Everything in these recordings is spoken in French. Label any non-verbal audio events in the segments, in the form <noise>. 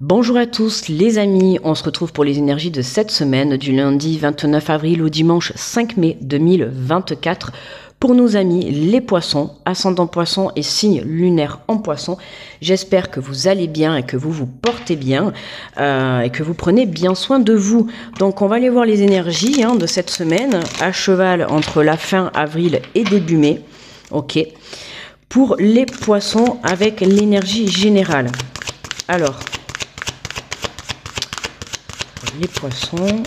Bonjour à tous les amis, on se retrouve pour les énergies de cette semaine du lundi 29 avril au dimanche 5 mai 2024 pour nos amis les poissons, ascendant poisson et signe lunaire en poisson. J'espère que vous allez bien et que vous vous portez bien euh, et que vous prenez bien soin de vous. Donc on va aller voir les énergies hein, de cette semaine à cheval entre la fin avril et début mai. Ok. Pour les poissons avec l'énergie générale. Alors, les poissons.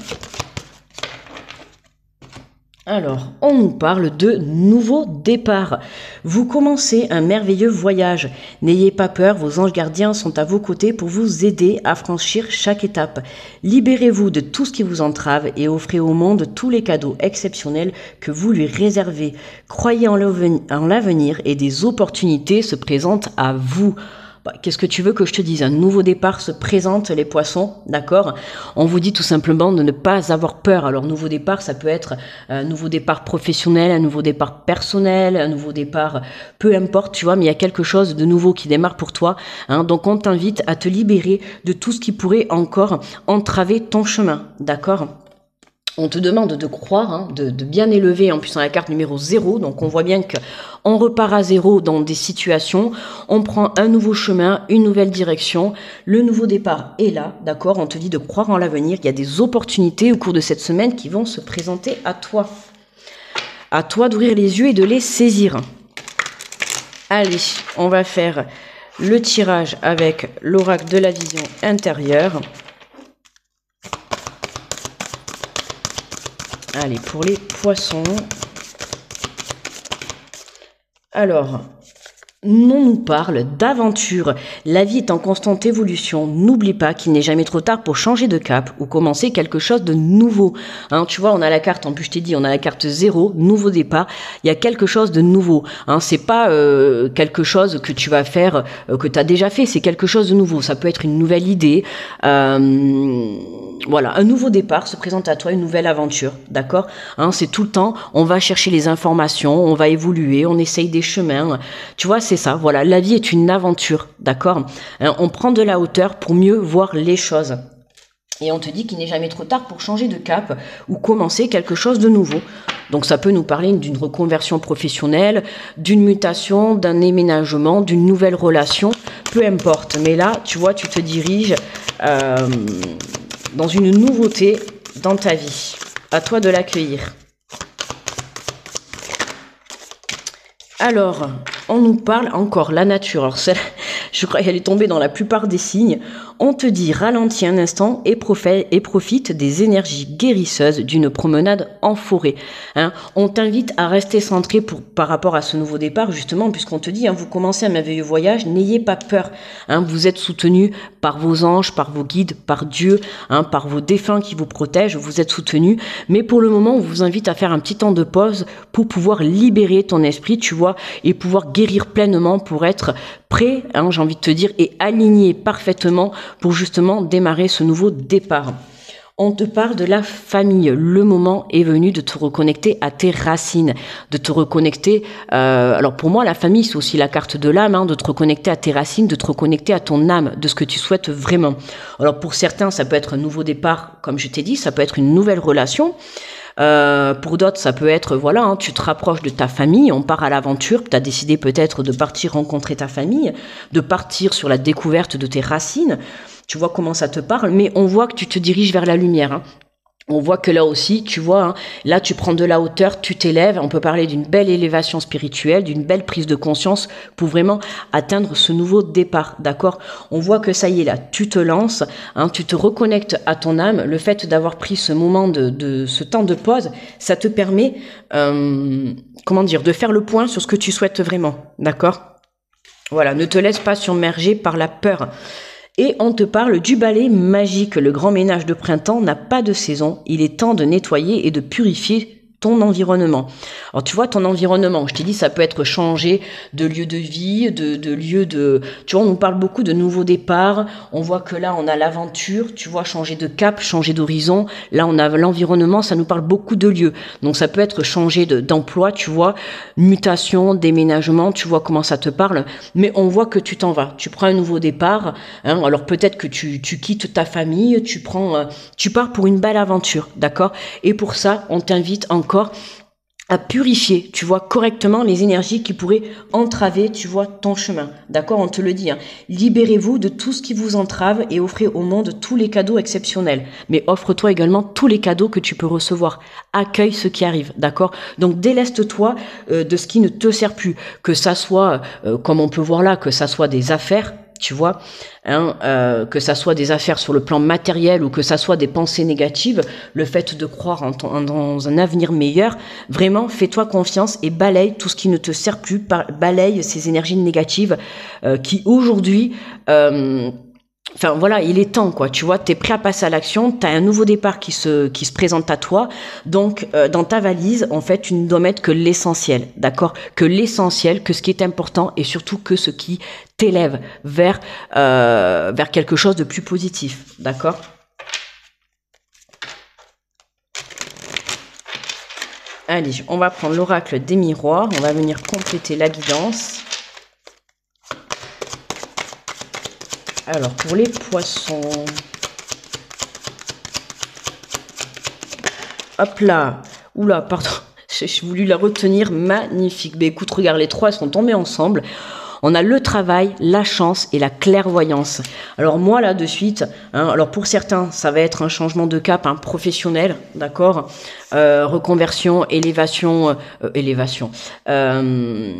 Alors, on nous parle de nouveau départ. Vous commencez un merveilleux voyage. N'ayez pas peur, vos anges gardiens sont à vos côtés pour vous aider à franchir chaque étape. Libérez-vous de tout ce qui vous entrave et offrez au monde tous les cadeaux exceptionnels que vous lui réservez. Croyez en l'avenir et des opportunités se présentent à vous. Bah, qu'est-ce que tu veux que je te dise Un nouveau départ se présente, les poissons, d'accord On vous dit tout simplement de ne pas avoir peur. Alors, nouveau départ, ça peut être un nouveau départ professionnel, un nouveau départ personnel, un nouveau départ, peu importe, tu vois, mais il y a quelque chose de nouveau qui démarre pour toi. Hein, donc, on t'invite à te libérer de tout ce qui pourrait encore entraver ton chemin, d'accord on te demande de croire, hein, de, bien élever en plus dans la carte numéro 0. Donc on voit bien qu'on repart à zéro dans des situations, on prend un nouveau chemin, une nouvelle direction, le nouveau départ est là, d'accord? On te dit de croire en l'avenir, il y a des opportunités au cours de cette semaine qui vont se présenter à toi. À toi d'ouvrir les yeux et de les saisir. Allez, on va faire le tirage avec l'oracle de la vision intérieure. Allez, pour les poissons. Alors, non nous parle d'aventure. La vie est en constante évolution. N'oublie pas qu'il n'est jamais trop tard pour changer de cap ou commencer quelque chose de nouveau. Hein, tu vois, on a la carte, en plus je t'ai dit, on a la carte zéro, nouveau départ. Il y a quelque chose de nouveau. Hein, c'est pas euh, quelque chose que tu vas faire, euh, que tu as déjà fait, c'est quelque chose de nouveau. Ça peut être une nouvelle idée. Euh, voilà, un nouveau départ se présente à toi, une nouvelle aventure, d'accord? Hein, C'est tout le temps, on va chercher les informations, on va évoluer, on essaye des chemins. Tu vois, c'est ça, voilà, la vie est une aventure, d'accord? Hein, On prend de la hauteur pour mieux voir les choses. Et on te dit qu'il n'est jamais trop tard pour changer de cap ou commencer quelque chose de nouveau. Donc ça peut nous parler d'une reconversion professionnelle, d'une mutation, d'un déménagement, d'une nouvelle relation, peu importe. Mais là, tu vois, tu te diriges... Euh, dans une nouveauté dans ta vie. À toi de l'accueillir. Alors, on nous parle encore la nature. <laughs> Je crois qu'elle est tombée dans la plupart des signes. On te dit ralentis un instant et, profite des énergies guérisseuses d'une promenade en forêt. Hein. On t'invite à rester centré par rapport à ce nouveau départ, justement, puisqu'on te dit, hein, vous commencez un merveilleux voyage, n'ayez pas peur. Hein. Vous êtes soutenu par vos anges, par vos guides, par Dieu, par vos défunts qui vous protègent, vous êtes soutenu. Mais pour le moment, on vous invite à faire un petit temps de pause pour pouvoir libérer ton esprit, tu vois, et pouvoir guérir pleinement pour être prêt, j'ai envie de te dire, et aligné parfaitement pour justement démarrer ce nouveau départ. On te parle de la famille. Le moment est venu de te reconnecter à tes racines, de te reconnecter. Euh, alors pour moi, la famille, c'est aussi la carte de l'âme, hein, de te reconnecter à tes racines, de te reconnecter à ton âme, de ce que tu souhaites vraiment. Alors pour certains, ça peut être un nouveau départ, comme je t'ai dit, ça peut être une nouvelle relation. Euh, pour d'autres, ça peut être, voilà, hein, tu te rapproches de ta famille, on part à l'aventure, tu as décidé peut-être de partir rencontrer ta famille, de partir sur la découverte de tes racines. Tu vois comment ça te parle, mais on voit que tu te diriges vers la lumière. Hein on voit que là aussi, tu vois, hein, là tu prends de la hauteur, tu t'élèves, on peut parler d'une belle élévation spirituelle, d'une belle prise de conscience pour vraiment atteindre ce nouveau départ, d'accord? On voit que ça y est là, tu te lances, hein, tu te reconnectes à ton âme, le fait d'avoir pris ce moment de, ce temps de pause, ça te permet, euh, comment dire, de faire le point sur ce que tu souhaites vraiment, d'accord? Voilà, ne te laisse pas submerger par la peur. Et on te parle du balai magique. Le grand ménage de printemps n'a pas de saison. Il est temps de nettoyer et de purifier ton environnement. Alors tu vois, ton environnement, je t'ai dit, ça peut être changé de lieu de vie, de, de lieu de... Tu vois, on nous parle beaucoup de nouveaux départs, on voit que là, on a l'aventure, tu vois, changer de cap, changer d'horizon, là, on a l'environnement, ça nous parle beaucoup de lieux. Donc ça peut être changer d'emploi, tu vois, mutation, déménagement, tu vois comment ça te parle, mais on voit que tu t'en vas, tu prends un nouveau départ, hein, alors peut-être que tu, tu quittes ta famille, tu prends, euh, tu pars pour une belle aventure, d'accord? Et pour ça, on t'invite encore à purifier, tu vois, correctement les énergies qui pourraient entraver, tu vois, ton chemin. D'accord On te le dit. Hein. Libérez-vous de tout ce qui vous entrave et offrez au monde tous les cadeaux exceptionnels. Mais offre-toi également tous les cadeaux que tu peux recevoir. Accueille ce qui arrive. D'accord? Donc déleste-toi euh, de ce qui ne te sert plus. Que ça soit, euh, comme on peut voir là, que ça soit des affaires, tu vois, hein, euh, que ça soit des affaires sur le plan matériel ou que ça soit des pensées négatives, le fait de croire en dans un avenir meilleur, vraiment fais-toi confiance et balaye tout ce qui ne te sert plus, balaye ces énergies négatives euh, qui aujourd'hui euh, Enfin voilà, il est temps quoi, tu vois, tu es prêt à passer à l'action, tu as un nouveau départ qui se, qui se présente à toi. Donc euh, dans ta valise, en fait, tu ne dois mettre que l'essentiel, d'accord? Que l'essentiel, que ce qui est important et surtout que ce qui t'élève vers, euh, vers quelque chose de plus positif, d'accord? Allez, on va prendre l'oracle des miroirs, on va venir compléter la guidance. Alors, pour les poissons... Hop là Oula, pardon. <laughs> J'ai voulu la retenir. Magnifique. Mais écoute, regarde, les trois sont tombés ensemble. On a le travail, la chance et la clairvoyance. Alors moi là de suite, hein, alors pour certains ça va être un changement de cap, un professionnel, d'accord, euh, reconversion, élévation, euh, élévation. Euh,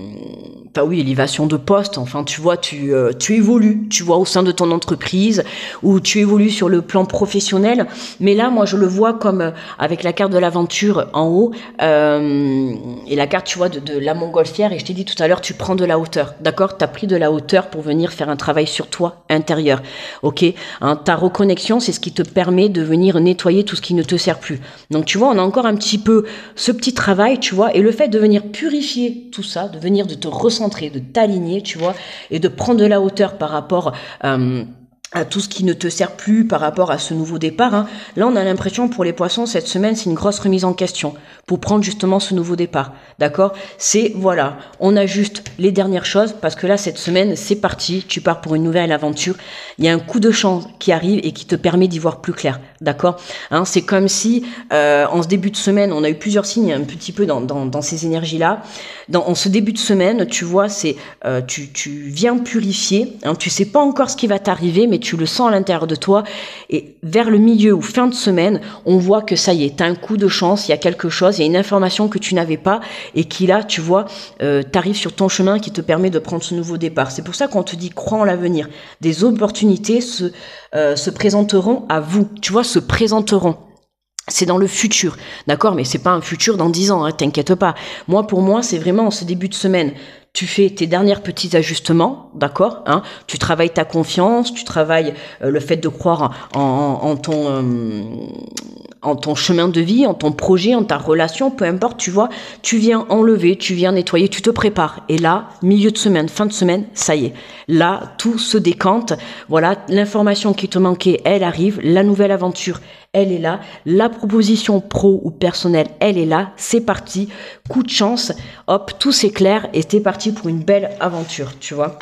bah oui, élévation de poste. Enfin, tu vois, tu, euh, tu évolues, tu vois, au sein de ton entreprise ou tu évolues sur le plan professionnel. Mais là, moi, je le vois comme euh, avec la carte de l'aventure en haut euh, et la carte, tu vois, de, de la montgolfière. Et je t'ai dit tout à l'heure, tu prends de la hauteur, d'accord? Tu as pris de la hauteur pour venir faire un travail sur toi intérieur, ok? Hein, Ta reconnexion, c'est ce qui te permet de venir nettoyer tout ce qui ne te sert plus. Donc, tu vois, on a encore un petit peu ce petit travail, tu vois, et le fait de venir purifier tout ça, de venir de te ressentir de t'aligner, tu vois, et de prendre de la hauteur par rapport euh, à tout ce qui ne te sert plus par rapport à ce nouveau départ. Hein. Là, on a l'impression pour les poissons, cette semaine, c'est une grosse remise en question pour prendre justement ce nouveau départ. D'accord? C'est, voilà, on ajuste les dernières choses parce que là, cette semaine, c'est parti, tu pars pour une nouvelle aventure. Il y a un coup de chance qui arrive et qui te permet d'y voir plus clair. D'accord? Hein, C'est comme si, euh, en ce début de semaine, on a eu plusieurs signes un petit peu dans, dans, dans ces énergies-là. Dans en ce début de semaine, tu vois, c'est euh, tu, tu viens purifier. Hein, tu sais pas encore ce qui va t'arriver, mais tu le sens à l'intérieur de toi. Et vers le milieu ou fin de semaine, on voit que ça y est, tu as un coup de chance, il y a quelque chose, il y a une information que tu n'avais pas et qui là, tu vois, euh, t'arrive sur ton chemin qui te permet de prendre ce nouveau départ. C'est pour ça qu'on te dit crois en l'avenir. Des opportunités se, euh, se présenteront à vous. Tu vois, se présenteront c'est dans le futur, d'accord? Mais c'est pas un futur dans dix ans, hein, t'inquiète pas. Moi, pour moi, c'est vraiment en ce début de semaine tu fais tes derniers petits ajustements, d'accord hein Tu travailles ta confiance, tu travailles euh, le fait de croire en, ton euh, en ton chemin de vie, en ton projet, en ta relation, peu importe, tu vois, tu viens enlever, tu viens nettoyer, tu te prépares. Et là, milieu de semaine, fin de semaine, ça y est. Là, tout se décante. Voilà, l'information qui te manquait, elle arrive. La nouvelle aventure, elle est là. La proposition pro ou personnelle, elle est là. C'est parti. Coup de chance. Hop, tout s'éclaire et c'est parti pour une belle aventure, tu vois.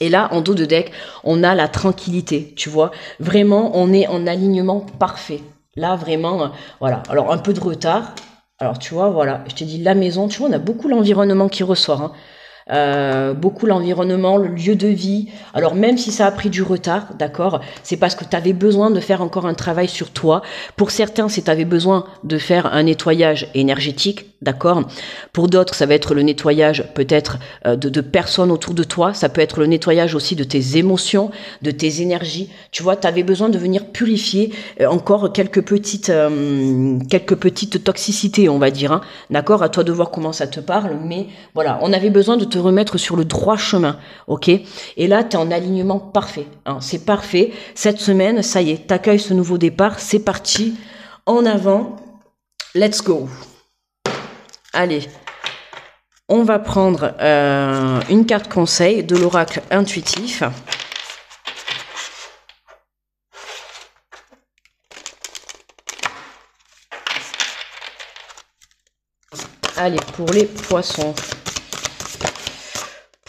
Et là, en dos de deck, on a la tranquillité, tu vois. Vraiment, on est en alignement parfait. Là, vraiment, voilà. Alors, un peu de retard. Alors, tu vois, voilà. Je te dis, la maison, tu vois, on a beaucoup l'environnement qui ressort. Hein. Euh, beaucoup l'environnement, le lieu de vie. Alors même si ça a pris du retard, d'accord, c'est parce que tu avais besoin de faire encore un travail sur toi. Pour certains, c'est tu avais besoin de faire un nettoyage énergétique, d'accord. Pour d'autres, ça va être le nettoyage peut-être euh, de, personnes autour de toi. Ça peut être le nettoyage aussi de tes émotions, de tes énergies. Tu vois, tu avais besoin de venir purifier euh, encore quelques petites, quelques petites toxicités, on va dire, hein, d'accord. À toi de voir comment ça te parle, mais voilà, on avait besoin de te remettre sur le droit chemin, ok? Et là, tu es en alignement parfait. Hein, c'est parfait. Cette semaine, ça y est, t'accueilles ce nouveau départ. C'est parti. En avant. Let's go. Allez, on va prendre euh, une carte conseil de l'oracle intuitif. Allez, pour les poissons.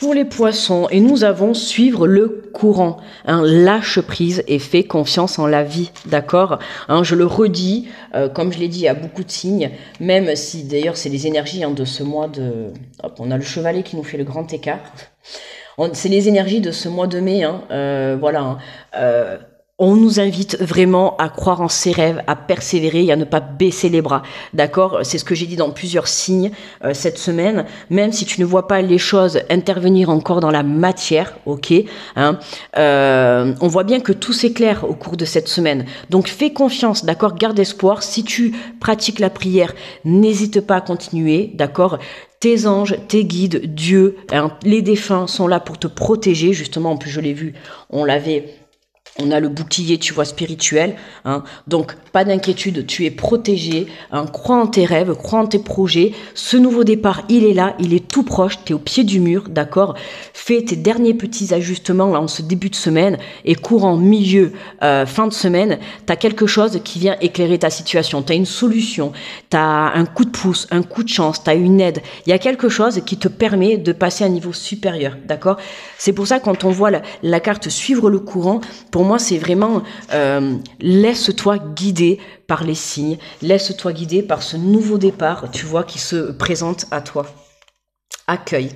Pour les poissons, et nous avons suivre le courant, lâche prise et fait confiance en la vie, d'accord? Hein, Je le redis, euh, comme je l'ai dit, a beaucoup de signes, même si d'ailleurs c'est les énergies hein, de ce mois de... On a le chevalet qui nous fait le grand écart. C'est les énergies de ce mois de mai, hein, euh, voilà. Euh, on nous invite vraiment à croire en ses rêves, à persévérer et à ne pas baisser les bras. D'accord? C'est ce que j'ai dit dans plusieurs signes euh, cette semaine. Même si tu ne vois pas les choses intervenir encore dans la matière, ok hein, euh, On voit bien que tout s'éclaire au cours de cette semaine. Donc fais confiance, d'accord? Garde espoir. Si tu pratiques la prière, n'hésite pas à continuer, d'accord? Tes anges, tes guides, Dieu, hein, les défunts sont là pour te protéger. Justement, en plus, je l'ai vu, on l'avait on a le bouclier, tu vois, spirituel. Hein. Donc, pas d'inquiétude, tu es protégé. Hein. Crois en tes rêves, crois en tes projets. Ce nouveau départ, il est là, il est tout proche, tu es au pied du mur, d'accord Fais tes derniers petits ajustements là en ce début de semaine et courant milieu, euh, fin de semaine, tu as quelque chose qui vient éclairer ta situation. Tu as une solution, tu as un coup de pouce, un coup de chance, tu as une aide. Il y a quelque chose qui te permet de passer à un niveau supérieur, d'accord C'est pour ça quand on voit la, la carte suivre le courant, pour moi, c'est vraiment euh, laisse-toi guider par les signes, laisse-toi guider par ce nouveau départ, tu vois, qui se présente à toi. Accueil.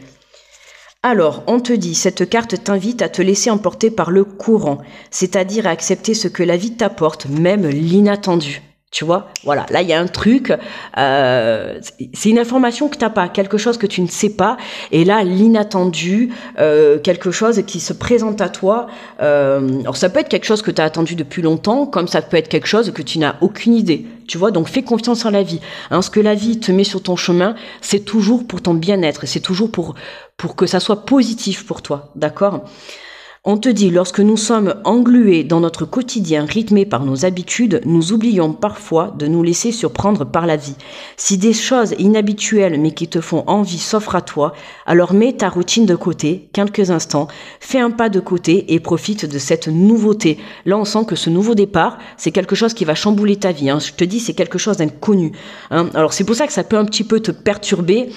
Alors, on te dit, cette carte t'invite à te laisser emporter par le courant, c'est-à-dire à accepter ce que la vie t'apporte, même l'inattendu. Tu vois, voilà, là il y a un truc, euh, c'est une information que t'as pas, quelque chose que tu ne sais pas, et là l'inattendu, euh, quelque chose qui se présente à toi. Euh, alors ça peut être quelque chose que tu as attendu depuis longtemps, comme ça peut être quelque chose que tu n'as aucune idée. Tu vois, donc fais confiance en la vie. Hein, ce que la vie te met sur ton chemin, c'est toujours pour ton bien-être, c'est toujours pour pour que ça soit positif pour toi, d'accord? On te dit, lorsque nous sommes englués dans notre quotidien rythmé par nos habitudes, nous oublions parfois de nous laisser surprendre par la vie. Si des choses inhabituelles mais qui te font envie s'offrent à toi, alors mets ta routine de côté, quelques instants, fais un pas de côté et profite de cette nouveauté. Là, on sent que ce nouveau départ, c'est quelque chose qui va chambouler ta vie. Hein. Je te dis, c'est quelque chose d'inconnu. Hein. Alors c'est pour ça que ça peut un petit peu te perturber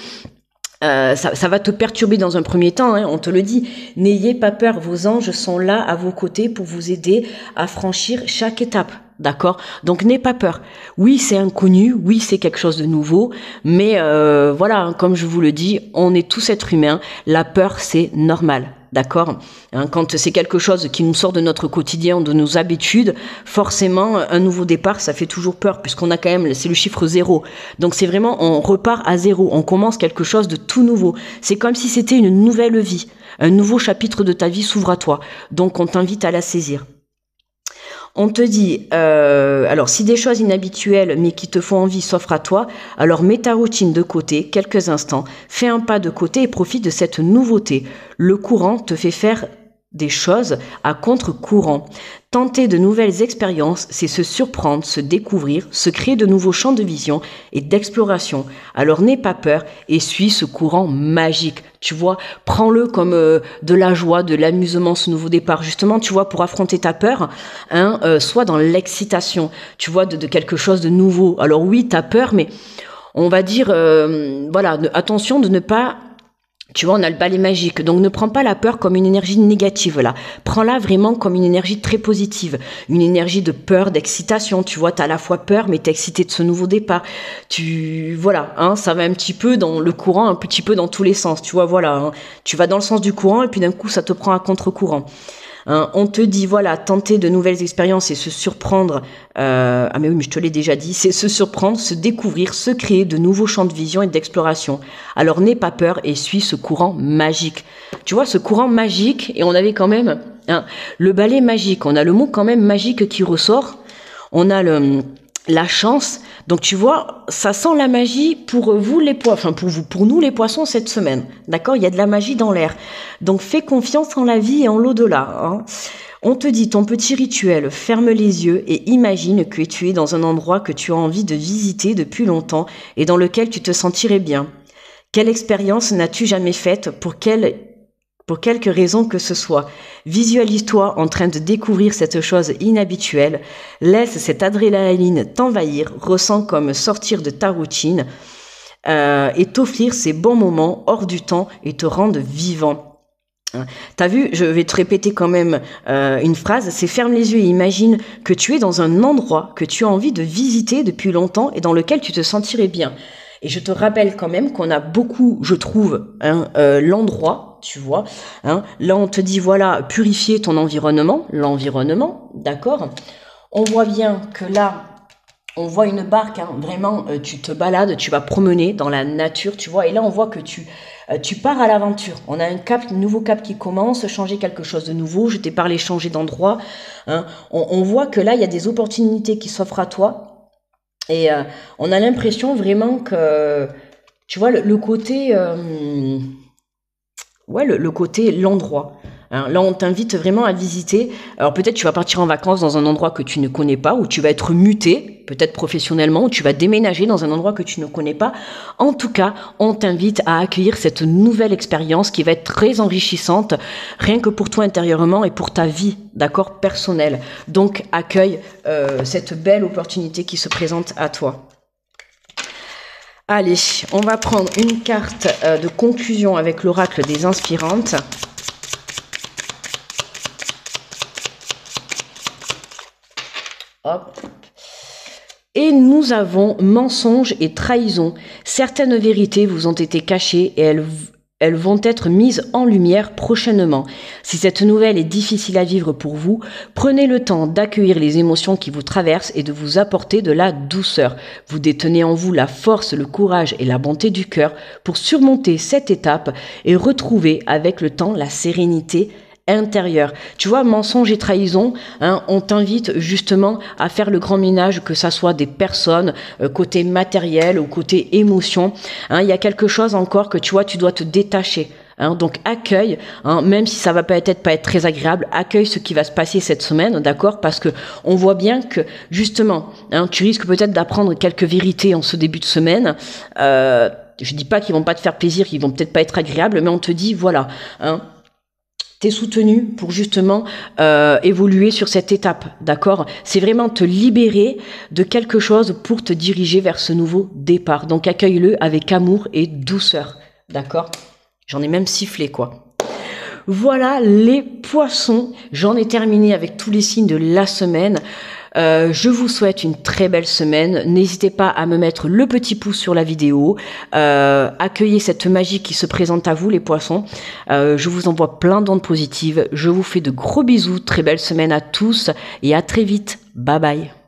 euh, ça, va te perturber dans un premier temps, hein, on te le dit. N'ayez pas peur, vos anges sont là à vos côtés pour vous aider à franchir chaque étape. D'accord? Donc n'aie pas peur. Oui, c'est inconnu, oui, c'est quelque chose de nouveau, mais euh, voilà, hein, comme je vous le dis, on est tous êtres humains. La peur, c'est normal. D'accord hein, Quand c'est quelque chose qui nous sort de notre quotidien, de nos habitudes, forcément, un nouveau départ, ça fait toujours peur, puisqu'on a quand même, c'est le chiffre zéro. Donc c'est vraiment, on repart à zéro, on commence quelque chose de tout nouveau. C'est comme si c'était une nouvelle vie. Un nouveau chapitre de ta vie s'ouvre à toi. Donc on t'invite à la saisir. On te dit, euh, alors si des choses inhabituelles mais qui te font envie s'offrent à toi, alors mets ta routine de côté quelques instants, fais un pas de côté et profite de cette nouveauté. Le courant te fait faire des choses à contre-courant. Tenter de nouvelles expériences, c'est se surprendre, se découvrir, se créer de nouveaux champs de vision et d'exploration. Alors n'aie pas peur et suis ce courant magique. Tu vois, prends-le comme euh, de la joie, de l'amusement, ce nouveau départ. Justement, tu vois, pour affronter ta peur, hein, euh, soit dans l'excitation, tu vois, de, quelque chose de nouveau. Alors oui, tu as peur, mais on va dire, euh, voilà, attention de ne pas tu vois, on a le balai magique. Donc ne prends pas la peur comme une énergie négative là. Prends-la vraiment comme une énergie très positive. Une énergie de peur, d'excitation. Tu vois, tu as à la fois peur, mais t'es excité de ce nouveau départ. Tu, voilà, hein, ça va un petit peu dans le courant, un petit peu dans tous les sens. Tu vois, voilà. Hein. Tu vas dans le sens du courant et puis d'un coup, ça te prend à contre-courant. Hein, on te dit, voilà, tenter de nouvelles expériences et se surprendre. Euh, ah mais oui, mais je te l'ai déjà dit, c'est se surprendre, se découvrir, se créer de nouveaux champs de vision et d'exploration. Alors n'aie pas peur et suis ce courant magique. Tu vois, ce courant magique, et on avait quand même hein, le balai magique, on a le mot quand même magique qui ressort. On a le la chance. Donc tu vois, ça sent la magie pour vous les poissons, enfin pour vous, pour nous les poissons cette semaine. D'accord? Il y a de la magie dans l'air. Donc fais confiance en la vie et en l'au-delà. Hein. On te dit ton petit rituel, ferme les yeux et imagine que tu es dans un endroit que tu as envie de visiter depuis longtemps et dans lequel tu te sentirais bien. Quelle expérience n'as-tu jamais faite? Pour quelle pour quelque raison que ce soit. Visualise-toi en train de découvrir cette chose inhabituelle. Laisse cette adrénaline t'envahir. Ressens comme sortir de ta routine euh, et t'offrir ces bons moments hors du temps et te rendre vivant. T'as vu, je vais te répéter quand même euh, une phrase, c'est ferme les yeux et imagine que tu es dans un endroit que tu as envie de visiter depuis longtemps et dans lequel tu te sentirais bien. Et je te rappelle quand même qu'on a beaucoup, je trouve, hein, euh, l'endroit, tu vois. Hein, là, on te dit, voilà, purifier ton environnement, l'environnement, d'accord On voit bien que là, on voit une barque, hein, vraiment, euh, tu te balades, tu vas promener dans la nature, tu vois. Et là, on voit que tu, euh, tu pars à l'aventure. On a un cap, nouveau cap qui commence, changer quelque chose de nouveau. Je t'ai parlé changer d'endroit. Hein. On, on voit que là, il y a des opportunités qui s'offrent à toi et euh, on a l'impression vraiment que, tu vois, le, côté, euh, ouais, le, côté, l'endroit. Hein. là, on t'invite vraiment à visiter. Alors peut-être tu vas partir en vacances dans un endroit que tu ne connais pas, où tu vas être muté, peut-être professionnellement, où tu vas déménager dans un endroit que tu ne connais pas. En tout cas, on t'invite à accueillir cette nouvelle expérience qui va être très enrichissante, rien que pour toi intérieurement et pour ta vie, d'accord, personnelle. Donc accueille euh, cette belle opportunité qui se présente à toi. Allez, on va prendre une carte euh, de conclusion avec l'oracle des inspirantes. Et nous avons mensonge et trahison. Certaines vérités vous ont été cachées et elles, elles vont être mises en lumière prochainement. Si cette nouvelle est difficile à vivre pour vous, prenez le temps d'accueillir les émotions qui vous traversent et de vous apporter de la douceur. Vous détenez en vous la force, le courage et la bonté du cœur pour surmonter cette étape et retrouver avec le temps la sérénité intérieur. Tu vois, mensonge et trahison, hein, on t'invite justement à faire le grand ménage, que ça soit des personnes, euh, côté matériel ou côté émotion. Hein, il y a quelque chose encore que tu vois, tu dois te détacher. Hein, donc accueille, hein, même si ça va peut-être pas être très agréable, accueille ce qui va se passer cette semaine, d'accord? Parce que on voit bien que justement, hein, tu risques peut-être d'apprendre quelques vérités en ce début de semaine. Euh, je dis pas qu'ils vont pas te faire plaisir, qu'ils vont peut-être pas être agréables, mais on te dit voilà, hein, t'es soutenu pour justement euh, évoluer sur cette étape, d'accord? C'est vraiment te libérer de quelque chose pour te diriger vers ce nouveau départ. Donc accueille-le avec amour et douceur, d'accord? J'en ai même sifflé quoi. Voilà les poissons. J'en ai terminé avec tous les signes de la semaine. Euh, je vous souhaite une très belle semaine. N'hésitez pas à me mettre le petit pouce sur la vidéo. Euh, accueillez cette magie qui se présente à vous, les poissons. Euh, je vous envoie plein d'ondes positives. Je vous fais de gros bisous. Très belle semaine à tous et à très vite. Bye bye.